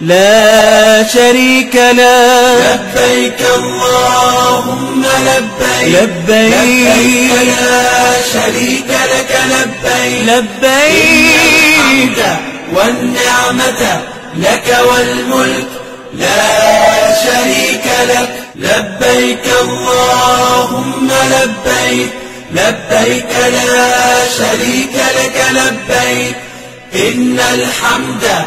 لا شريك لك لبيك اللهم لبيك. لبيك. لا شريك لك. لبيك. لبيك. الحمد والنعمة لك والملك. لا شريك لك. لبيك اللهم لبيك. لبيك لا شريك لك. لبيك. إن الحمد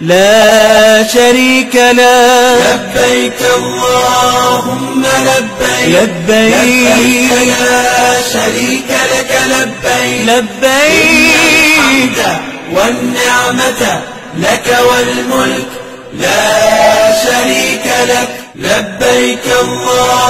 لا شريك لك لبيك اللهم لبيك. لبيك لا شريك لك. لبيك. لبيك. الحمد والنعمة لك والملك. لا شريك لك. لبيك الله